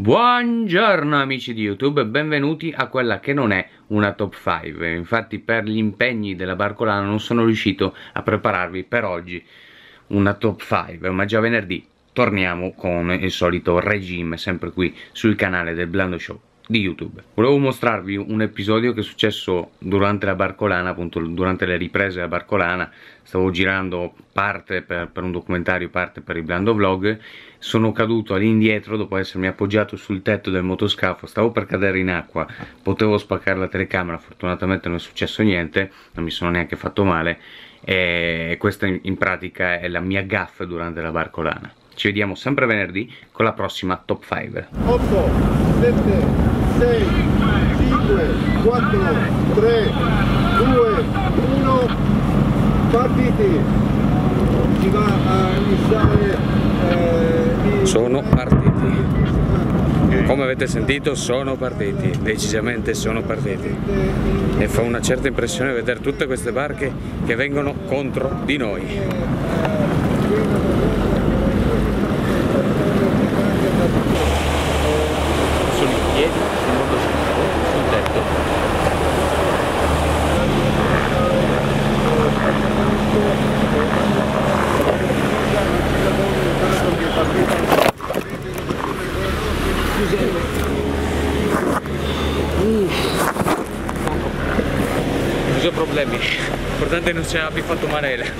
Buongiorno amici di YouTube e benvenuti a quella che non è una top 5 Infatti per gli impegni della Barcolana non sono riuscito a prepararvi per oggi una top 5 Ma già venerdì torniamo con il solito regime sempre qui sul canale del Blando Show di YouTube. Volevo mostrarvi un episodio che è successo durante la Barcolana, appunto durante le riprese della Barcolana. Stavo girando parte per, per un documentario, parte per il Blando Vlog. Sono caduto all'indietro dopo essermi appoggiato sul tetto del motoscafo. Stavo per cadere in acqua, potevo spaccare la telecamera, fortunatamente non è successo niente, non mi sono neanche fatto male. E questa in pratica è la mia gaffa durante la Barcolana. Ci vediamo sempre venerdì con la prossima top 5. 8, 7, 6, 5, 4, 3, 2, 1, partiti. Si va a iniziare eh, Sono partiti. Come avete sentito sono partiti, decisamente sono partiti. E fa una certa impressione vedere tutte queste barche che vengono contro di noi. Scusa problemi, l'importante non ci abbia fatto male